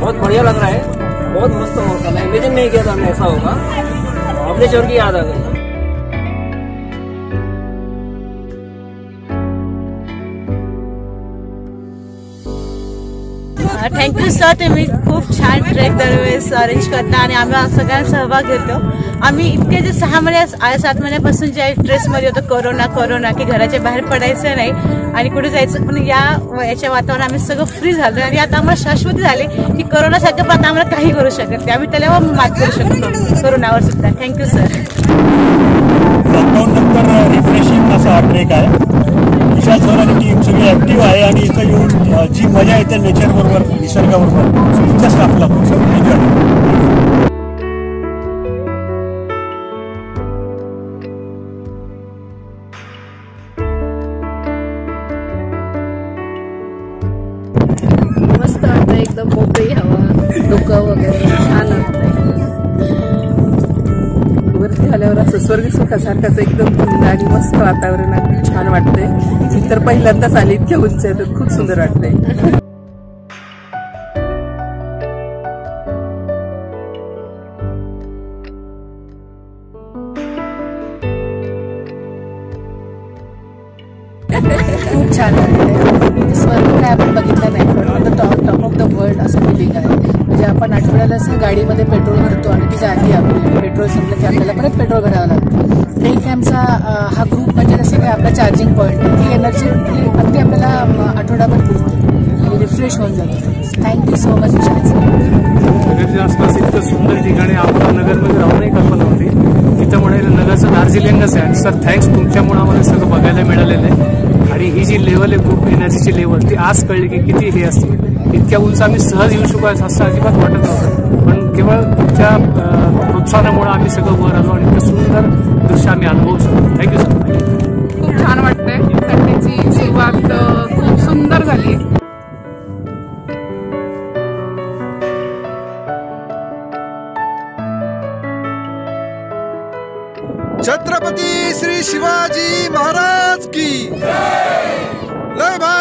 बहुत बढ़िया लग रहा है। बहुत मस्त मौसम है इमेजिन नहीं किया था हमने ऐसा होगा। महाबलेश्वर की याद आ गई। थँक्यू सर तुम्ही खूप छान ट्रेक दरवेळेस अरेंज करता आणि आम्ही सगळ्यांना सहभाग घेतो. आम्ही इतके जे सहा महिने सात महिन्यापासून ज्या स्ट्रेसमध्ये होतो कोरोना कोरोना की घराच्या बाहेर पडायचं नाही आणि कुठे जायचं पण या याच्या वातावरण आम्ही सगळं फ्री झालो आणि आता आम्हाला शाश्वत झाले की कोरोनासारखं पण आता आम्हाला काही करू शकत नाही. आम्ही त्याला मात करू शकतो. कोरोनावर सुद्धा. थँक्यू सर लॉकडाऊन नंतर रिफ्रेशिंग असा ट्रेक आहे. विशाल सर आणि टीम सगळी ऍक्टिव्ह आहे आणि इथं येऊन जी मजा येते नेचर बरोबर निसर्गाबरोबर इथच्या स्टाफला एन्जॉय एकदम मोकळी हवा डोकं वगैरे छान वाटतंय आल्यावर असं स्वर्ग सुखासारखाच एकदम थंड आणि मस्त वातावरण अगदी छान वाटतंय. मी तर पहिल्यांदाच आली इतक्या उंच आहे तर खूप सुंदर वाटतंय. खूप छान वाटतंय. स्वर्ग काय आपण बघितलं नाही पण the top top of the world असं फिलिंग आहे. म्हणजे आपण आठवड्याला असं गाडीमध्ये पेट्रोल भरतो आणि तिच्या आधी आपण पेट्रोल संपलं की आपल्याला परत पेट्रोल भरावं लागतं. ट्रेक कॅम्पचा हा ग्रुप म्हणजे जसं काय आपला चार्जिंग पॉईंट ही एनर्जी अगदी आपल्याला आठवड्याभर आठवडाभर पुरते. म्हणजे रिफ्रेश होऊन जातो. थँक्यू सो मच नगरच्या आसपास इतकं सुंदर ठिकाणी आम्हाला नगरमध्ये राहूनही कल्पना होती. तिथं म्हणाले नगरचं दार्जिलिंगच आहे. आणि सर थँक्स तुमच्यामुळे आम्हाला सगळं बघायला मिळालेलं आहे. ही जी लेवल आहे ग्रुप एनर्जीची लेवल ती आज कळली की किती हे असते. इतक्या उंच आम्ही सहज येऊ शकू असं अजिबात वाटत नव्हतं. पण केवळ तुमच्या प्रोत्साहनामुळे आम्ही सगळं वर आलो आणि इतकं सुंदर दृश्य आम्ही अनुभवू शकतो थँक्यू सर खूप छान वाटतंय. संडेची सुरुवात खूप सुंदर झाली. छत्रपती श्री शिवाजी महाराज की Labor!